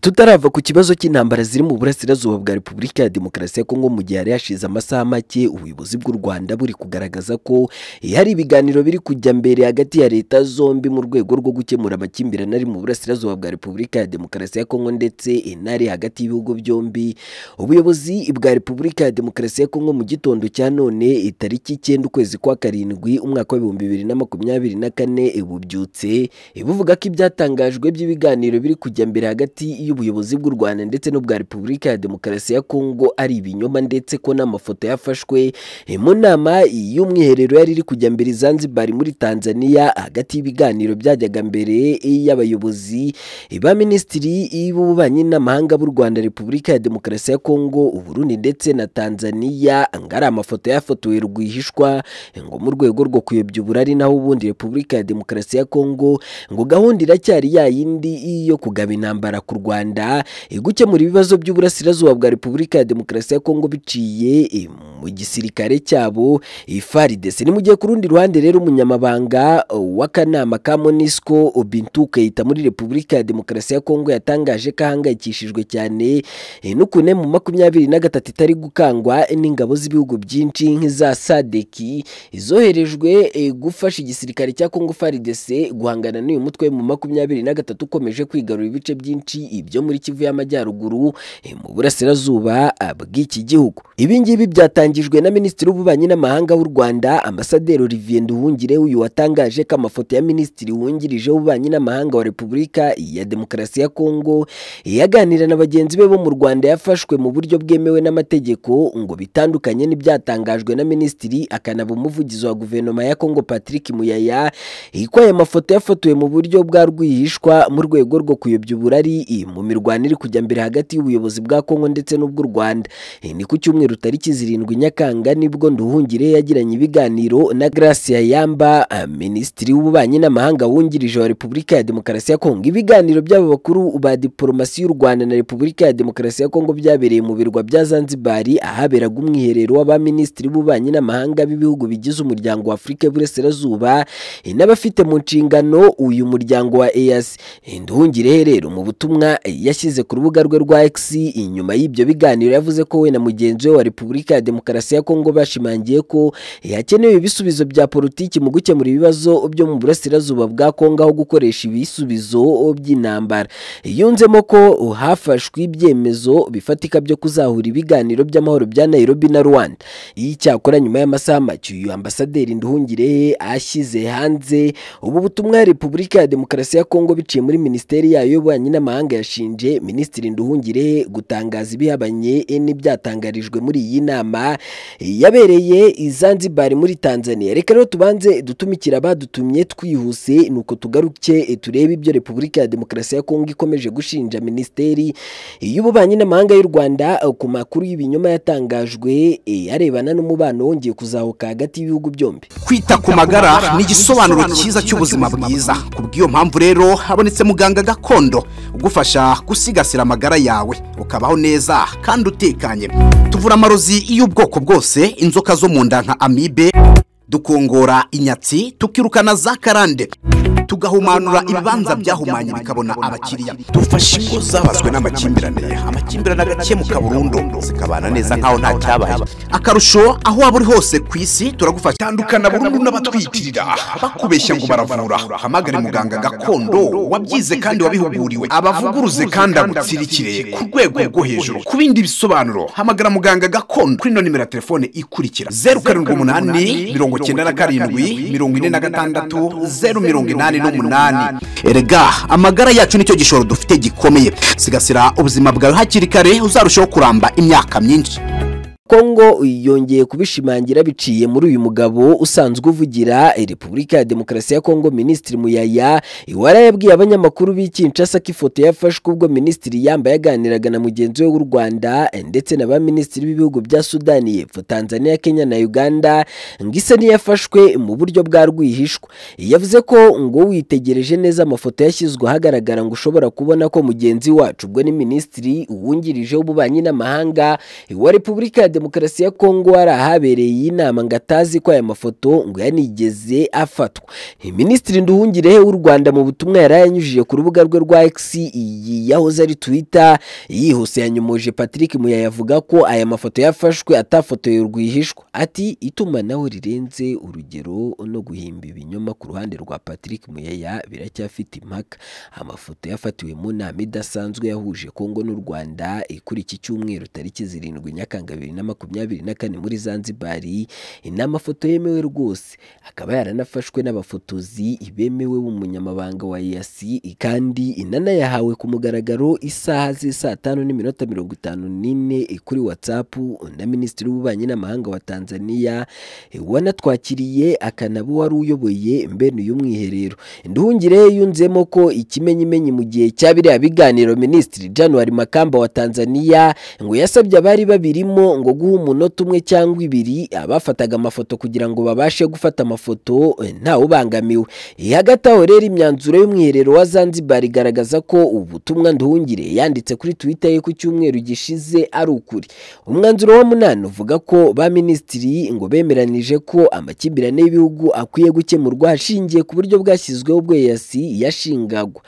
Tutarava ku kibazo cy'intambara ziri mu burasirazuba bwa repubulika ya demokarasi ya kongo mu gihe hari hashize amasaha make ubuyobozi bw'u rwanda buri kugaragaza ko hari ibiganiro biri kujya mbere hagati ya leta zombi mu rwego rwo gukemura amakimbirane ari mu burasirazuba bwa repubulika ya demokarasi ya kongo ndetse e, n'ari hagati y'ibihugu byombi. Ubuyobozi bwa repubulika ya demokarasi ya kongo mu gitondo cya none e, tariki icyenda ukwezi kwa karindwi umwaka w'ibihumbi bibiri na makumyabiri na kane bubyutse buvuga ko ibyatangajwe by'ibiganiro biri kujya mbere hagati y'ubuyobozi bw'u Rwanda ndetse n'ubwa Repubulika ya Demokarasi ya Kongo ari ibinyoma ndetse ko n'amafoto yafashwe eh, mu nama y'umwiherero yari iri kujya mbere Zanzibar muri Tanzania hagati y'ibiganiro byajyaga mbere y'abayobozi eh, ba minisitiri b'ububanyi n'amahanga b'u Rwanda Repubulika ya Demokarasi ya Kongo Uburundi ndetse na Tanzania ngo ari amafoto yafotowe rwihishwa eh, ngo mu rwego rwo kuyobya uburari naho ubundi Repubulika ya Demokarasi ya Kongo ngo gahunda iracyari ya yindi yo kugaba intambara ku Rwanda eh, gukemura ibibazo by'uburasirazuba bwa Repubulika ya Demokarasi ya Kongo biciye eh, mu gisirikare cyabo FARDC ni mu gihe ku rundi ruhande rero umunyamabanga eh, w'akanama ka MONUSCO Bintu Keita muri Repubulika ya Demokarasi ya Kongo yatangaje ko ahangayikishijwe cyane eh, n'ukuntu mu makumyabiri na gatatu itari gukangwa n'ingabo z'ibihugu byinshi nk'iza SADC zoherejwe eh, gufasha igisirikare cya Kongo FARDC guhangana n'uyu mutwe mu makumyabiri na gatatu ukomeje kwigarura ibice byinshi ibyo muri Kivu y'Amajyaruguru eh, mu burasirazuba ah, bw'iki gihugu. Ibi ngibi byatangijwe na Minisitiri w'Ububanyi n'Amahanga w'u Rwanda Ambasaderi Olivier Nduhungire uyu watangaje ko amafoto ya Minisitiri wungirije w'Ububanyi n'Amahanga wa Repubulika ya Demokarasi ya Kongo yaganira na bagenzi be bo mu Rwanda yafashwe mu buryo bwemewe n'amategeko ngo bitandukanye n'ibyatangajwe na Minisitiri akanaba umuvugizi wa guverinoma ya Kongo Patrick Muyaya eh, ko aya mafoto yafotowe mu buryo bwa rwihishwa mu rwego rwo kuyobya uburari eh, mu mirwano iri kujya mbere hagati y'ubuyobozi bwa Kongo ndetse n'ubw'u Rwanda. Eh, ni ku cyumweru tariki zirindwi Nyakanga ni bwo Nduhungire yagiranye ibiganiro na Gracia Yamba ah, Minisitiri w'Ububanyi n'Amahanga wungirije wa Repubulika ya Demokarasi ya Kongo. Ibiganiro by'aba bakuru ba diplomasi y'u Rwanda na Repubulika ya Demokarasi ya Kongo byabereye mu birwa bya Zanzibar ahaberaga umwiherero w'abaminisitiri b'Ububanyi n'Amahanga b'ibihugu bigize umuryango wa Afurika y'Uburasirazuba eh, n'abafite mu nshingano uyu muryango wa EAC Eh, Nduhungire rero mu butumwa eh, yashyize ku rubuga rwe rwa X inyuma y'ibyo biganiro yavuze ko we na mugenzi we wa Repubulika ya Demokarasi ya Kongo bashimangiye ko hakenewe ibisubizo bya politiki mu gukemura ibibazo byo mu burasirazuba bwa Kongo aho gukoresha ibisubizo by'intambara. Yunzemo ko hafashwe ibyemezo bifatika byo kuzahura ibiganiro by'amahoro bya Nairobi na Rwanda. Icyakora nyuma y'amasaha make uyu ambasaderi Nduhungire ashyize hanze ubu butumwa ya Repubulika ya Demokarasi ya Kongo biciye muri Minisiteri yayo y'Ububanyi n'Amahanga yashinje Minisitiri Nduhungire gutangaza ibihabanye n'ibyatangarijwe muri iyi nama yabereye i Zanzibar muri Tanzania. Reka rero tubanze dutumikira abadutumye twihuse nuko tugaruke eh, turebe ibyo Repubulika ya Demokarasi ya Kongo ikomeje gushinja Minisiteri eh, y'Ububanyi n'Amahanga y'u Rwanda eh, ku makuru y'ibinyoma yatangajwe arebana n'umubano wongeye kuzahuka hagati y'ibihugu byombi. Kwita ku magara ni igisobanuro cyiza cy'ubuzima bwiza. Ku bw'iyo mpamvu rero habonetse muganga gakondo. Ugufasha gusigasira amagara yawe. Ukabaho neza kandi utekanye. Tuvura amarozi y'ubwoko bwose inzoka zo mu nda nka amibe dukongora inyatsi tukirukana za karande. Tugahumanura ibibanza byahumanye bikabona abakiriya. dufasha ingo zabazwe n'amakimbirane. amakimbirane agakemuka burundu zikabana neza nkaho nta cyabaye. akarusho aho waba uri hose ku isi turagufasha. Tandukana burundu n'abatwitirira bakubeshya ngo baravura. hamagare muganga gakondo. wabyize kandi wabihuguriwe. abavuguruze kandi agutsirikire ku rwego rwo hejuru. ku bindi bisobanuro hamagara muganga gakondo. Kuri ino nimero ya telefone ikurikira. Zeru karindwi umunani mirongo icyenda na karindwi mirongo ine na gatandatu zeru mirongo inani n'umunani. erega amagara yacu ni cyo gishoro dufite gikomeye. Sigasira ubuzima bwawe hakiri kare uzarushaho kuramba imyaka myinshi. Kongo yongeye kubishimangira biciye muri uyu mugabo usanzwe uvugira Repubulika ya Demokarasi ya Kongo Minisitiri Muyaya. Warayabwiye abanyamakuru b'i Kinshasa ko ifoto yafashwe ubwo Minisitiri Yamba yaganiraga na mugenzi we w'u Rwanda ndetse na ba minisitiri b'ibihugu bya Sudani y'Epfo Tanzania Kenya na Uganda ngo isa n'iyafashwe mu buryo bwa rwihishwa. Yavuze ko ngo witegereje neza amafoto yashyizwe ahagaragara ngo ushobora kubona ko mugenzi wacu ubwo ni Minisitiri wungirije w'ububanyi n'amahanga wa Repubulika ya demokarasi ya kongo hari ahabereye iyi nama ngo atazi ko aya mafoto ngo yanigeze afatwa. Minisitiri nduhungirehe w'u rwanda mu butumwa yari yanyujije ku rubuga rwe rwa x iyi yahoze ari twitter yihuse yanyomoje patrick muyaya avuga ko aya mafoto yafashwe atafotoye rwihishwa. Ati itumanaho rirenze urugero no guhimba ibinyoma ku ruhande rwa patrick muyaya biracyafite impaka. Amafoto yafatiwe mu nama idasanzwe yahuje kongo n'u rwanda kuri iki cyumweru tariki zirindwi nyakanga bibiri na makumyabiri na kane muri zanzibari ni amafoto yemewe rwose. Akaba yaranafashwe n'abafotozi bemewe b'umunyamabanga wa EAC kandi inanayahawe ku mugaragaro isaha z'isaa tanu n'iminota mirongo itanu n'ine kuri whatsapp na minisitiri w'ububanyi n'amahanga wa tanzania wanatwakiriye akanaba wari uyoboye mbene uyu mwiherero. Nduhungire yunzemo ko ikimenyimenyi mu gihe cya biriya biganiro minisitiri january makamba wa tanzania ngo yasabye abari babirimo ngo guha umunota umwe cyangwa ibiri abafataga amafoto kugira ngo babashe gufata amafoto ntawe ubangamiwe. Hagati aho rero imyanzuro y'umwiherero wa zanzibar igaragaza ko ubutumwa nduhungire yanditse kuri twitter ye ku cyumweru gishize ari ukuri. Umwanzuro wa munani uvuga ko ba minisitiri ngo bemeranije ko amakimbirane y'ibihugu akwiye gukemurwa hashingiye ku buryo bwashyizweho ubwo yasi yashingagwa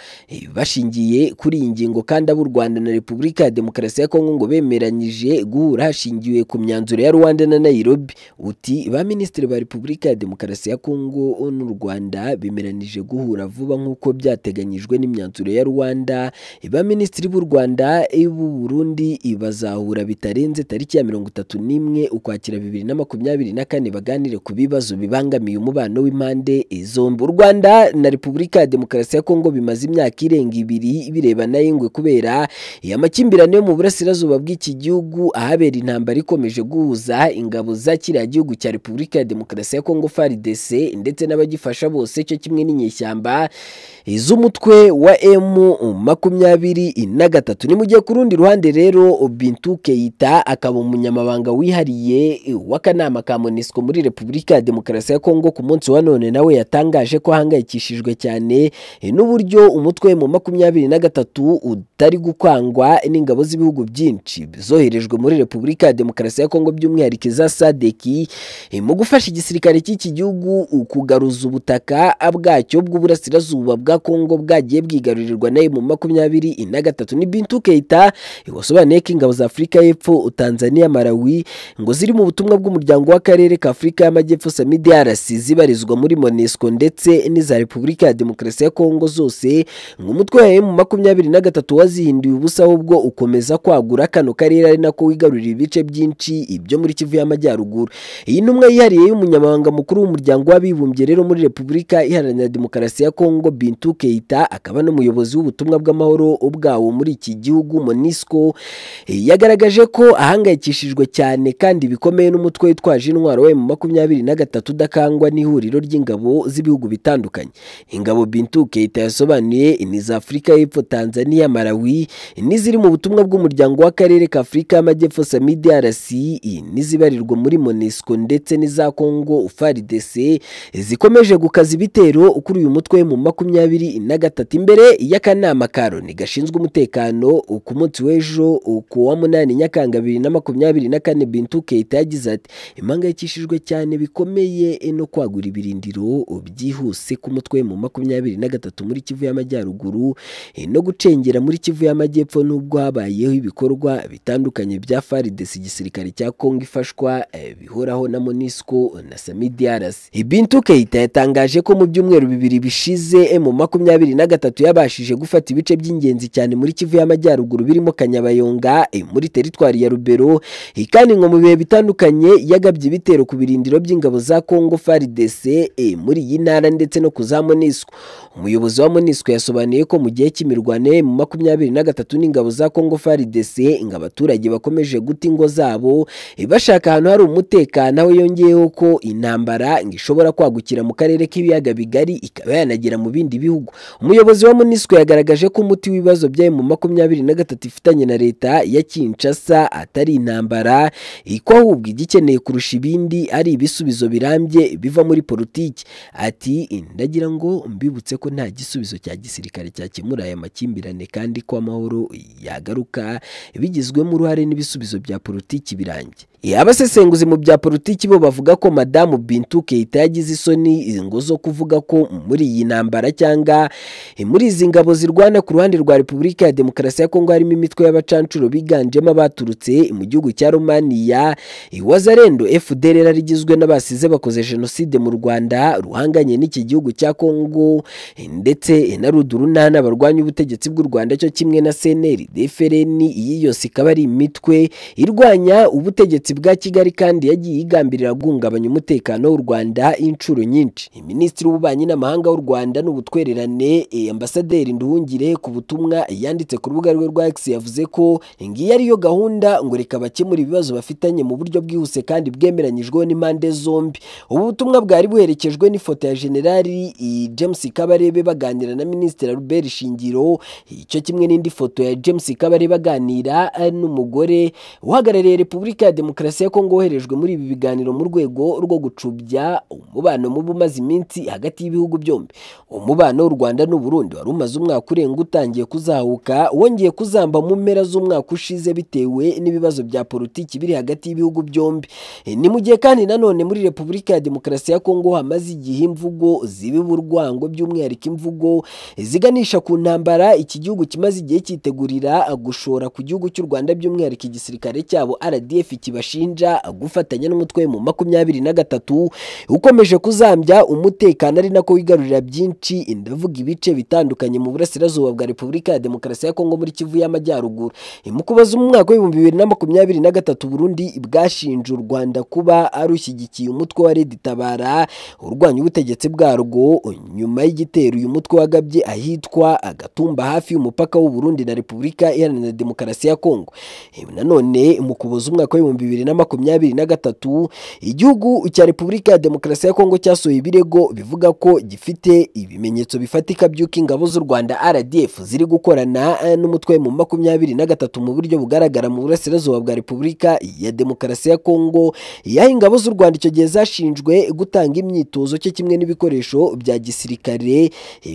bashingiye kuri iyi ngingo kandi ab'u rwanda na repubulika ya demokarasi ya kongo ngo bemeranyije guhura hashingiwe ku myanzuro ya rwanda na nairobi uti ba minisitiri ba repubulika ya demokarasi ya kongo n'u rwanda bemeranije guhura vuba nk'uko byateganyijwe n'imyanzuro ya rwanda ba minisitiri b'u rwanda b'u burundi bazahura bitarenze tariki ya mirongo itatu n'imwe ukwakira bibiri na makumyabiri na kane baganire ku bibazo bibangamiye umubano w'impande zombi. U rwanda na repubulika ya demokarasi ya kongo bimaze imyaka irenga ibiri birebana y'ingwe kubera amakimbirane yo mu burasirazuba bw'iki gihugu ahabera intambara ikomeje guhuza ingabo za kiriya gihugu cya repubulika ya demokarasi ya kongo FARDC ndetse n'abagifasha bose cyo kimwe n'inyeshyamba z'umutwe wa emu makumyabiri na gatatu. Ni mu gihe ku rundi ruhande rero bintu keita akaba umunyamabanga wihariye w'akanama ka monisco muri repubulika ya demokarasi ya kongo ku munsi wa none nawe yatangaje ko ahangayikishijwe cyane n'uburyo umutwe mu makumyabiri na gatatu utari gukwangwa n'ingabo z'ibihugu byinshi zoherejwe muri repubulika ya demokarasi ya kongo by'umwihariko za sadeki mu gufasha igisirikare cy'iki gihugu kugaruza ubutaka bwacyo bw'uburasirazuba bwa kongo bwagiye bwigarurirwa na yo mu makumyabiri na gatatu. Ni bintu keita wasobanuye ko ingabo za afurika y'epfo tanzania malawi ngo ziri mu butumwa bw'umuryango w'akarere ka afurika y'amajyepfo samidiarc zibarizwa muri monesco ndetse n'iza repubulika ya demokarasi ya kongo zose ngo umutwe wa emu makumyabiri na gatatu wazihinduye ubusa ahubwo ukomeza kwagura kano karere ari nako wigarurira ibice byinshi ibyo muri kivu y'amajyaruguru. Iyi ntumwa yihariye y'umunyamabanga mukuru w'umuryango w'abibumbye rero muri repubulika iharanira demokarasi ya kongo bintu keita akaba n'umuyobozi w'ubutumwa bw'amahoro bwawo muri iki gihugu monisco. Yagaragaje ko ahangayikishijwe cyane kandi bikomeye n'umutwe witwaje intwaro we mu makumyabiri na gatatu udakangwa n'ihuriro ry'ingabo z'ibihugu bitandukanye. Ingabo bintu keita yasobanuye ni za afurika y'epfo tanzania malawi n'iziri mu butumwa bw'umuryango w'akarere ka afurika y'amajyepfo samidiarc n'izibarirwa muri monisco ndetse n'iza kongo faridc zikomeje gukaza ibitero kuri uyu mutwe mu makumyabiri na gatatu. Imbere y'akanama ka loni gashinzwe umutekano ku munsi w'ejo ku wa munani nyakanga bibiri na makumyabiri na kane bintu keita yagize ati impangayikishijwe cyane bikomeye no kwagura ibirindiro byihuse ku mutwe mu makumyabiri na gatatu muri kivu y'amajyaruguru no gucengera muri kivu y'amajyepfo n'ubwo habayeho ibikorwa bitandukanye bya faridesi igisirikare cya kongo ifashwa bihoraho na monisco na samidiarasi bintu keita yatangaje ko mu byumweru bibiri bishize mu makumyabiri na gatatu yabashije gufata ibice by'ingenzi cyane muri kivu y'amajyaruguru birimo kanyabayonga muri teritwari ya rubero. Kandi ngo mu bihe bitandukanye yagabye ibitero ku birindiro by'ingabo za kongo faridese muri iyi ntara ndetse no ku za monisco. Umuyobozi wa monisco yasobanuye ko mu gihe cy'imirwano mu makumyabiri na gatatu n'ingabo za kongo faridese ngo abaturage bakomeje guta ingo zabo. Bashaka ahantu hari umutekano aho yongeyeho ko intambara ngo ishobora kwagukira mu karere k'ibiyaga bigari ikaba yanagera mu bindi bihugu. Umuyobozi wa monisco yagaragaje ko umuti w'ibibazo byayo mu makumyabiri na gatatu ifitanye na leta ya kinshasa atari intambara ko ahubwo igikeneye kurusha ibindi ari ibisubizo birambye biva muri politiki. Ati ndagira ngo mbibutse ko nta gisubizo cya gisirikare cyakemura aya makimbirane kandi ko amahoro yagaruka bigizwemo uruhare n'ibisubizo bya politiki. Birambye abasesenguzi mu bya politiki bo bavuga ko madamu bintu keita yagize isoni ngo zo kuvuga ko muri iyi ntambara cyangwa muri izi ngabo zirwana ku ruhande rwa repubulika ya demokarasi ya kongo harimo imitwe y'abacancuro biganjemo abaturutse mu gihugu cya romaniya wazarendo fdr rigizwe n'abasize bakoze jenoside mu rwanda ruhanganye n'iki gihugu cya kongo ndetse na rudurunana barwanya ubutegetsi bw'u rwanda cyo kimwe na seneri dfrn iyi yose ikaba ari imitwe irwanya ubutegetsi bwa kigali kandi yagiye igambirira guhungabanya umutekano w'u rwanda inshuro nyinshi. Minisitiri w'ububanyi n'amahanga w'u rwanda n'ubutwererane ambasaderi nduhungire ku butumwa yanditse ku rubuga rwe rwa x yavuze ko ngiyi ariyo gahunda ngo reka bakemure ibibazo bafitanye mu buryo bwihuse kandi bwemeranyijweho n'impande zombi. Ubu butumwa bwari buherekejwe n'ifoto ya generali james kabarebe baganira na minisitiri albert shingiro. Icyo kimwe n'indi foto ya james kabarebe aganira n'umugore uhagarariye repubulika ya demokarasi ya kongo woherejwe muri ibi biganiro mu rwego rwo gucubya umubano mubi umaze iminsi hagati y'ibihugu byombi. Umubano w'u rwanda n'uburundi wari umaze umwaka urenga utangiye kuzahuka wongeye kuzamba mu mpera z'umwaka ushize bitewe n'ibibazo bya politiki biri hagati y'ibihugu byombi. Ni mu gihe kandi nanone muri repubulika ya demokarasi ya kongo hamaze igihe imvugo zibiba urwango by'umwihariko imvugo ziganisha ku ntambara iki gihugu kimaze igihe cyitegurira gushora ku gihugu cy'u rwanda by'umwihariko igisirikare cyabo rdf kibashinja gufatanya n'umutwe mu makumyabiri na gatatu ukomeje kuzambya umutekano ari nako wigarurira byinshi ndavuga ibice bitandukanye mu burasirazuba bwa repubulika ya demokarasi ya kongo muri kivu y'amajyaruguru. Mu kubaza mu mwaka w'ibihumbi bibiri na makumyabiri na gatatu burundi bwashinje u rwanda kuba arushyigikiye umutwe wa redi tabara urwanya ubutegetsi bwarwo nyuma y'igitero uyu mutwe wagabye ahitwa agatumba hafi y'umupaka w'u Burundi na repubulika iharanira demokarasi ya kongo. Nanone mu kuboza umwaka w'ibihumbi bibiri na makumyabiri na gatatu igihugu cya repubulika ya demokarasi ya kongo cyasohoye ibirego bivuga ko gifite ibimenyetso bifatika by'uko ingabo z'u rwanda rdf ziri gukorana n'umutwe mu makumyabiri na gatatu mu buryo bugaragara mu burasirazuba bwa repubulika ya demokarasi ya kongo yaho ingabo z'u rwanda icyo gihe zashinjwe gutanga imyitozo cyo kimwe n'ibikoresho bya gisirikare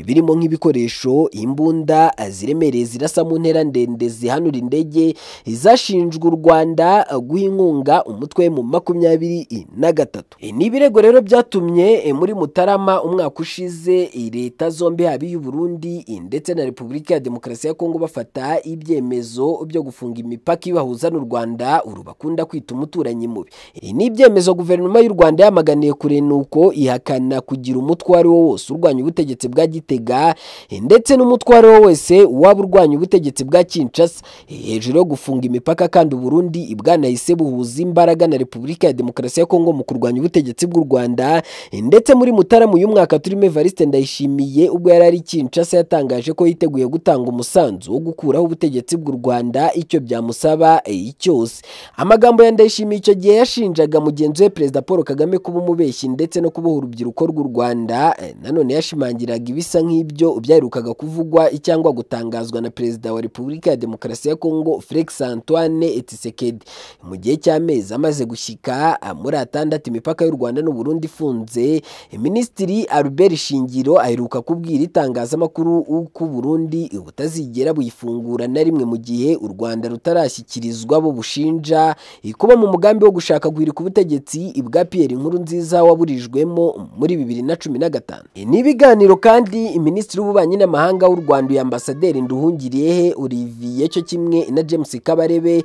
birimo nk'ibikoresho imbunda ziremereye zirasa mu ntera ndende zihanura indege zashinjwe u rwanda guha inkunga umutwe mu makumyabiri na gatatu. Ni ibirego rero byatumye muri mutarama umwaka ushize leta zombi haba Burundi ndetse na repubulika ya demokarasi ya kongo bafata ibyemezo byo gufunga imipaka ibahuza n'u rwanda uru bakunda kwita umuturanyi mubi. Ni ibyemezo guverinoma y'u rwanda yamaganiye kure nuko ihakana kugira umutwe uwo ari wo wose urwanya ubutegetsi bwa gitega ndetse n'umutwe uwo ari wo wese waba urwanya ubutegetsi bwa kinshasa. Hejuru yo gufunga imipaka kandi uburundi bwanahise buhuza imbaraga na repubulika ya demokarasi ya kongo mu kurwanya ubutegetsi bw'u rwanda. Ndetse muri mutarama uyu mwaka turimo evariste ndayishimiye ubwo yari ari kinshasa yatangaje ko yiteguye gutanga umusanzu wo gukuraho ubutegetsi bw'u rwanda icyo byamusaba cyose. Amagambo ya ndayishimiye icyo gihe yashinjaga mugenzi we perezida paul kagame kuba umubeshyi ndetse no kuboha urubyiruko rw'u rwanda. Nanone yashimangiraga ibisa nk'ibyo byaherukaga kuvugwa cyangwa gutangazwa na perezida wa repubulika ya demokarasi ya kongo felix antoine tshisekedi. Mu gihe cy'amezi amaze gushyika muri atandatu imipaka y'u rwanda n'uburundi ifunze minisitiri albert shingiro aheruka kubwira itangazamakuru ko uburundi butazigera buyifungura na rimwe mu gihe u rwanda rutarashyikirizwa abo bushinja kuba mu mugambi wo gushaka guhirika ubutegetsi bwa pierre inkuru nziza waburijwemo muri bibiri na cumi na gatanu. Ni ibiganiro kandi minisitiri w'ububanyi n'amahanga w'u rwanda uyu ambasaderi nduhungiriyehe olivier cyo kimwe na james kabarebe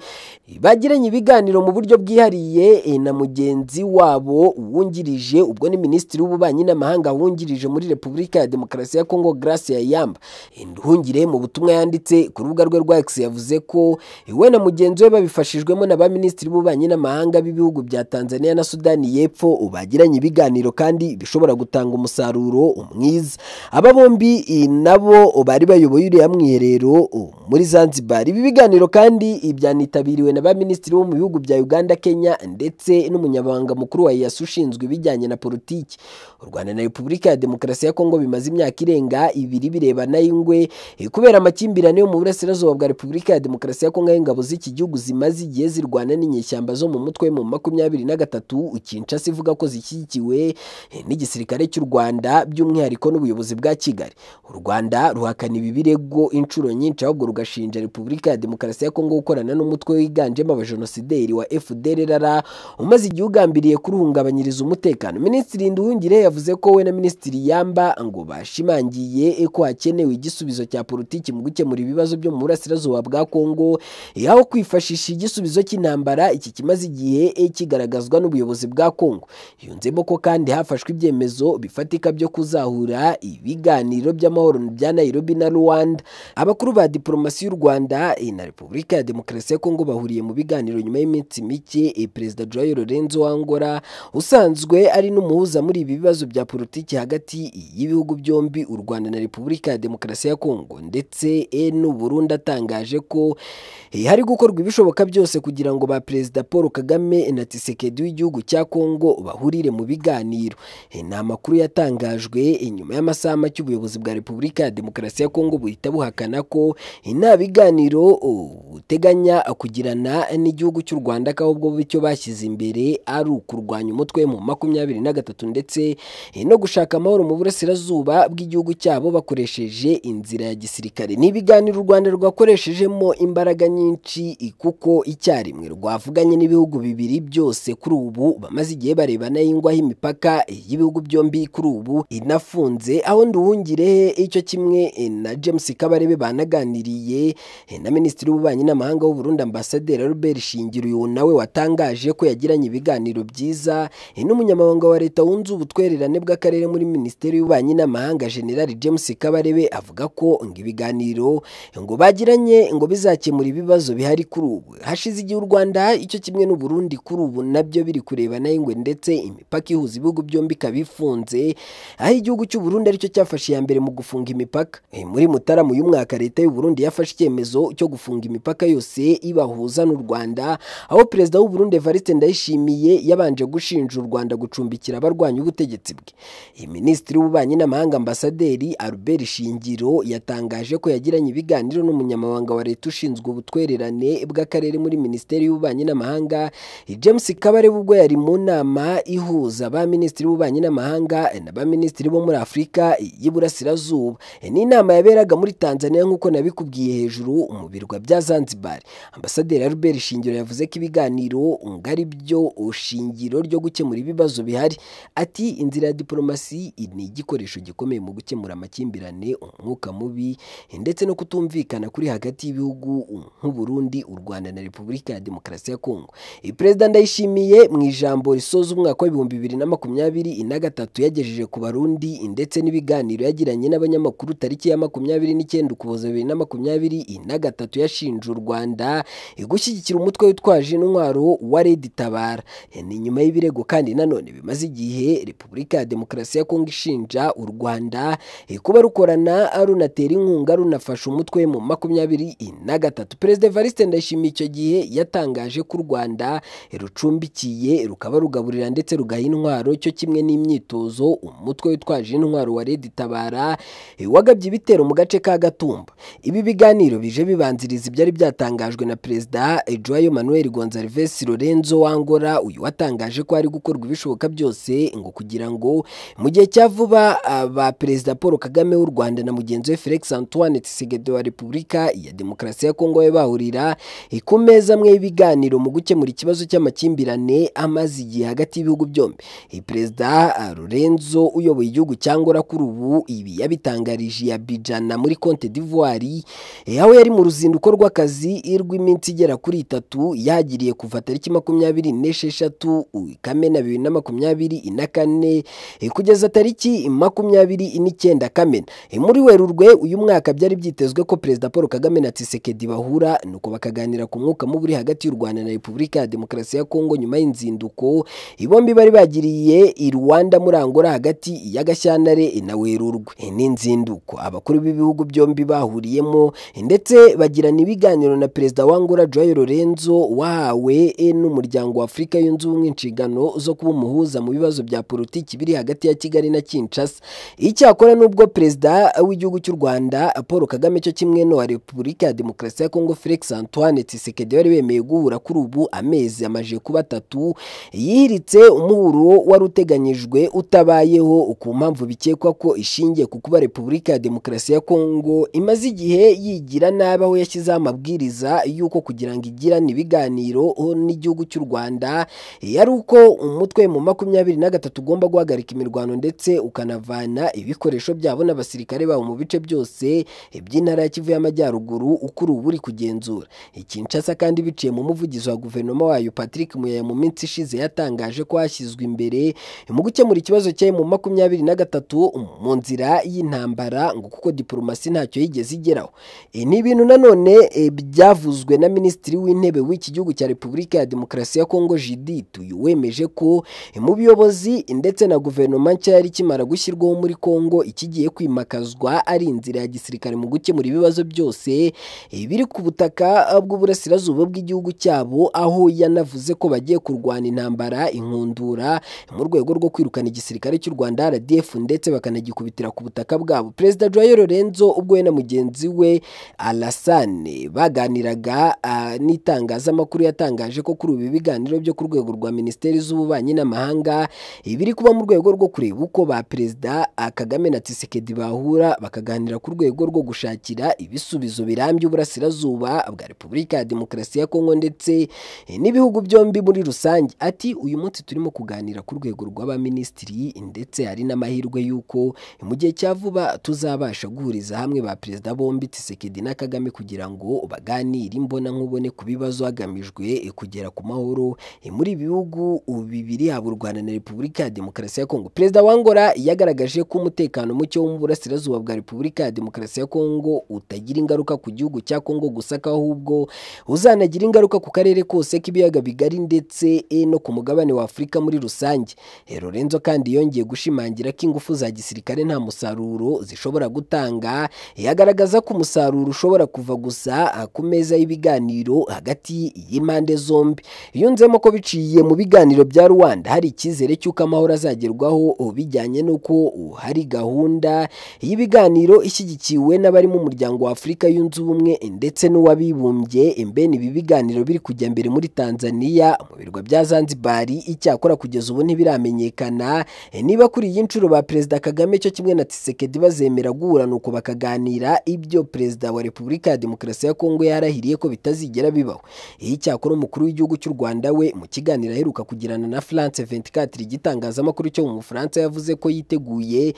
bagiranye ibiganiro mu buryo bwihariye na mugenzi wabo wungirije ubwo ni minisitiri w'ububanyi n'amahanga wungirije muri repubulika ya demokarasi ya kongo gracia yamba nduhungire mu butumwa yanditse ku rubuga rwe rwa x yavuze ko we na mugenzi we babifashijwemo na ba minisitiri b'ububanyi n'amahanga b'ibihugu bya tanzania na sudani y'epfo bagiranye ibiganiro kandi bishobora gutanga umusaruro mwiza. Aba bombi nabo bari bayoboye uriya mwiherero muri zanzibar. Ibi biganiro kandi byanitabiriwe na ba minisitiri bo mu bihugu bya uganda kenya ndetse n'umunyamabanga mukuru wa yasi ushinzwe ibijyanye na politiki. U rwanda na repubulika ya demokarasi ya kongo bimaze imyaka irenga ibiri birebana y'ingwe kubera amakimbirane yo mu burasirazuba bwa repubulika ya demokarasi ya kongo y'ingabo z'iki gihugu zimaze igihe zirwana n'inyeshyamba zo mu mutwe mu makumyabiri na gatatu kinshasa ivuga ko zishyigikiwe n'igisirikare cy'u rwanda by'umwihariko n'ubuyobozi bwa kigali. U rwanda ruhakana ibi birego inshuro nyinshi ahubwo rugashinja repubulika ya demokarasi ya kongo gukorana n'umutwe wiganjemo abajenosideri wa FDLR umaze igihe ugambiriye kuruhungabanyiriza umutekano. Minisitiri Nduhungire yavuze ko we na Minisitiri Yamba ngo bashimangiye ko hakenewe igisubizo cya politiki mu gukemura ibibazo byo mu burasirazuba bwa Kongo aho kwifashisha igisubizo cy'intambara iki kimaze igihe kigaragazwa n'ubuyobozi bwa Kongo yunzemo ko kandi hafashwe ibyemezo bifatika byo kuzahura ibiganiro by'amahoro bya Nairobi na Rwanda. Abakuru ba diplomasi y'u Rwanda na Repubulika ya Demokarasi ya Kongo bahuriye mu biganiro nyuma y'iminsi mike Perezida Joao Lorenzo wa Angola usanzwe ari n'umuhuza muri ibi bibazo bya politiki hagati y'ibihugu byombi u Rwanda na Repubulika ya Demokarasi ya Kongo ndetse n'u Burundi atangaje ko hari gukorwa ibishoboka byose kugira ngo ba Perezida Paul Kagame na Tshisekedi w'igihugu cya Kongo bahurire mu biganiro. Ni amakuru yatangajwe nyuma y'amasaha make ubuyobozi bwa Repubulika ya Demokarasi ya Kongo buhita buhakana ko nta biganiro buteganya kugirana n'igihugu cy'u Rwanda ko ahubwo bityo bashyize imbere ari ukurwanya umutwe mu makumyabiri na gatatu ndetse no gushaka amahoro mu burasirazuba bw'igihugu cyabo bakoresheje inzira ya gisirikare. Ni ibiganiro u Rwanda rwakoreshejemo imbaraga nyinshi kuko icyarimwe rwavuganye n'ibihugu bibiri byose kuri ubu bamaze igihe barebana y'ingwaho imipaka y'ibihugu byombi kuri ubu inafunze. Aho nduhungire icyo kimwe na James Kabarebe banaganiriye na Minisitiri w'Ububanyi n'Amahanga w'u Burundi Ambasaderi Albert Shingiro nawe watangaje ko yagiranye ibiganiro byiza n'umunyamabanga wa leta wunze ubutwererane bw'akarere muri Minisiteri y'Ububanyi n'Amahanga General James Kabarebe avuga ko ngo ibiganiro ngo bagiranye ngo bizakemura ibibazo bihari kuri ubu. Hashize igihe u Rwanda icyo kimwe n'u Burundi kuri ubu na byo biri kurebana y'ingwe ndetse imipaka ihuza ibihugu byombi ikaba ifunze aho igihugu cy'u Burundi ari cyo cyafashe iya mbere mu gufunga imipaka. Muri Mutarama uyu mwaka leta y'u Burundi yafashe icyemezo cyo gufunga imipaka yose ibahuza n'u Rwanda aho perezida w'u Burundi Evariste Ndayishimiye yabanje gushinja u Rwanda gucumbikira abarwanya ubutegetsi bwe. Iyi minisitiri w'ububanyi n'amahanga ambasaderi Albert Shingiro yatangaje ko yagiranye ibiganiro n'umunyamabanga wa leta ushinzwe ubutwererane bw'akarere muri minisiteri y'ububanyi n'amahanga James Kabarebe ubwo yari mu nama ihuza ba minisitiri b'ububanyi n'amahanga na ba minisitiri bo muri Afurika y'Iburasirazuba. Ni inama yaberaga muri Tanzania nk'uko nabikubwiye hejuru mu birwa bya Zanzibar. Ambasaderi Albert Shingiro yavuze ko ibiganiro ngari byo shingiro ryo gukemura ibibazo bihari. Ati inzira ya diplomasi ni igikoresho gikomeye mu gukemura amakimbirane umwuka mubi ndetse no kutumvikana kuri hagati y'ibihugu nk'u Burundi u Rwanda na Repubulika ya Demokarasi ya Kongo Perezida Ndayishimiye mu ijambo risoza umwaka w'ibihumbi bibiri na makumyabiri na gatatu yagejeje ku Barundi ndetse n'ibiganiro yagiranye n'abanyamakuru tariki ya makumyabiri n'icyenda ukuboza bibiri na makumyabiri na gatatu yashinje u Rwanda gushyigikira umutwe witwaje intwaro wa Red Tabara ni nyuma y'ibirego kandi nanone bimaze igihe Repubulika ya Demokarasi ya Kongo ishinja u Rwanda kuba rukorana runatera inkunga runafasha umutwe mu makumyabiri na gatatu. Perezida Evariste Ndayishimiye icyo gihe yatangaje ko u Rwanda rucumbikiye rukaba rugaburira ndetse rugaha intwaro cyo kimwe n'imyitozo umutwe witwaje intwaro wa Red Tabara wagabye ibitero mu gace ka Gatumba. Ibi biganiro bije bibanziriza ibyari byatangajwe na Perezida Joao Manuel Gonçalves Lorenzo wa Angola uyu watangaje ko hari gukorwa ibishoboka byose ngo kugira ngo mu gihe cya vuba ba Perezida Paul Kagame w'u Rwanda na mugenzi we Felix Antoine Tshisekedi wa Repubulika ya Demokarasi ya Kongo babe bahurira ku meza amwe y'ibiganiro mu gukemura ikibazo cy'amakimbirane amaze igihe hagati y'ibihugu byombi. Perezida Lorenzo uyoboye igihugu cya Angola kuri ubu ibi yabitangarije ya Bijana muri Cote d'Ivoire aho yari mu ruzinduko rw'akazi rw'iminsi igera kuri itatu yagiriye kuva tariki makumyabiri n'esheshatu Kamena bibiri na makumyabiri na kane kugeza tariki makumyabiri n'icyenda Kamena. Muri Werurwe uyu mwaka byari byitezwe ko Perezida Paul Kagame na Tshisekedi bahura nuko bakaganira ku mwuka mubi uri hagati y'u Rwanda na Repubulika ya Demokarasi ya Kongo nyuma y'inzinduko bombi bari bagiriye i Rwanda muri Angola hagati ya Gashyantare na Werurwe. N'inzinduko abakuru b'ibihugu byombi bahuriyemo ndetse bagirana ibiganiro na Perezida wa Angola Joao Lorenzo wahawe n'umuryango wa Afurika yunze ubumwe inshingano zo kuba umuhuza mu bibazo bya politiki biri hagati ya Kigali na Kinshasa. Icyakora nubwo Perezida w'igihugu cy'u Rwanda Paul Kagame cyo kimwe no wa Repubulika ya Demokarasi ya Kongo Felix Antoine Tshisekedi bari bemeye guhura kuri ubu amezi amaje kuba atatu yihiritse umuhuro wari uteganyijwe utabayeho ku mpamvu bikekwa ko ishingiye ku kuba Repubulika ya Demokarasi ya Kongo imaze igihe yigira nabi aho yashyizeho amabwiriza y'uko kugira ngo igirane ibiganiro biganiro n'igihugu cy'u Rwanda yari uko umutwe mu makumyabiri na gatatu ugomba guhagarika imirwano ndetse ukanavana ibikoresho byabo n'abasirikare babo mu bice byose by'intara ya Kivu y'Amajyaruguru ukuri ubu uri kugenzura. Kinshasa kandi biciye mu muvugizi wa guverinoma wayo Patrick Muyaya mu minsi ishize yatangaje ko hashyizwe imbere mu gukemura ikibazo cye mu makumyabiri na gatatu mu nzira y'intambara ngo kuko diplomasi ntacyo yigeze igeraho. Ni ibintu nanone e, byavuzwe na minisitiri w'intebe w'iki gihugu cya Repubulika ya Demokarasi ya Kongo Judith uyu wemeje ko mu buyobozi ndetse na guverinoma nshya yari ikimara gushyirwaho muri Kongo ikigiye kwimakazwa ari inzira ya gisirikare mu gukemura ibibazo byose e, biri ku butaka bw'uburasirazuba bw'igihugu cyabo aho yanavuze ko bagiye kurwana intambara inkundura mu rwego rwo kwirukana igisirikare cy'u Rwanda RDF ndetse bakanagikubitira ku butaka bwabo. Perezida Joao Lorenzo ubwo we na mugenzi we Alassane baganiraga uh, n'itangazamakuru yatangaje ko kuri ubu biganiro byo ku rwego rwa Minisiteri z'Ububanyi n'Amahanga biri kuba mu rwego rwo kureba uko ba Perezida Kagame na Tshisekedi bahura bakaganira ku rwego rwo gushakira ibisubizo birambye uburasirazuba bwa Repubulika ya Demokarasi ya Kongo ndetse n'ibihugu byombi muri rusange. Ati uyu munsi turimo kuganira ku rwego rw'abaminisitiri ndetse hari n'amahirwe y'uko mu gihe cya vuba tuzabasha guhuriza hamwe ba perezida bombi Tshisekedi na Kagame kugira ngo baganire imbona nkubone ku bibazo hagamijwe kugera ku mahoro muri ibi bihugu bibiri haba u Rwanda na Repubulika ya Demokarasi ya Kongo. Perezida wa Angola yagaragaje ko umutekano muke wo mu burasirazuba bwa Repubulika ya Demokarasi ya Kongo utagira ingaruka ku gihugu cya Kongo gusa ahubwo uzanagira ingaruka ku karere kose k'ibiyaga bigari ndetse no ku mugabane wa Afurika muri rusange. Lorenzo kandi yongeye gushimangira ko ingufu za gisirikare nta musaruro zishobora gutanga. Yagaragaza ko umusaruro ushobora kuva gusa ku meza y'ibiganiro hagati y'impande zombi. Yunzemo ko biciye mu biganiro bya Rwanda hari icyizere cy'uko amahoro azagerwaho bijyanye n'uko hari gahunda y'ibiganiro ishyigikiwe n'abari mu muryango wa Afurika yunze ubumwe ndetse n'uwabibumbye. Mbene ibi biganiro biri kujya mbere muri Tanzania mu birwa bya Zanzibar icyakora kugeza ubu ntibiramenyekana niba kuri iyi nshuro ba Perezida Kagame cyo kimwe na Tshisekedi bazemera guhura nuko bakaganira ibyo Perezida wa Repubulika ya Demokarasi ya Kongo yarahiriye ko bitazigera bibaho. Iyi cyakora umukuru w'igihugu cy'u Rwanda we mu kiganiro aheruka kugirana na France 24 igitangazamakuru cyo mu Bufaransa yavuze ko yiteguye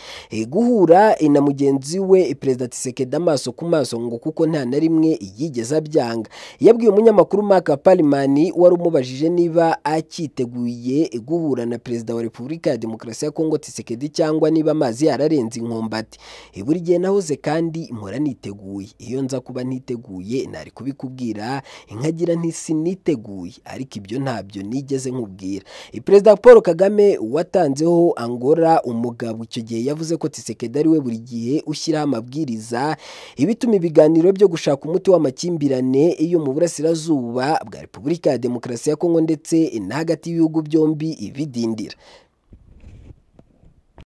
guhura na mugenzi we Perezida Tshisekedi amaso ku maso ngo kuko nta na rimwe yigeze abyanga. Yabwiye umunyamakuru Mark Palimani wari umubajije niba akiteguye guhura na Perezida wa Repubulika ya Demokarasi ya Kongo Tshisekedi cyangwa niba amazi yararenze inkombati buri gihe nahoze kandi mpora niteguye. Iyo nza kuba ntiteguye nari kubikubwira nkagira nti siniteguye ariko ibyo ntabyo nigeze nkubwira. Perezida Paul Kagame watanzeho Angola umugabo icyo gihe yavuze ko Tshisekedi ari we buri gihe ushyiraho amabwiriza ibituma ibiganiro byo gushaka umuti w'amakimbirane yo mu burasirazuba bwa Repubulika ya Demokarasi ya Kongo ndetse na hagati y'ibihugu byombi bidindira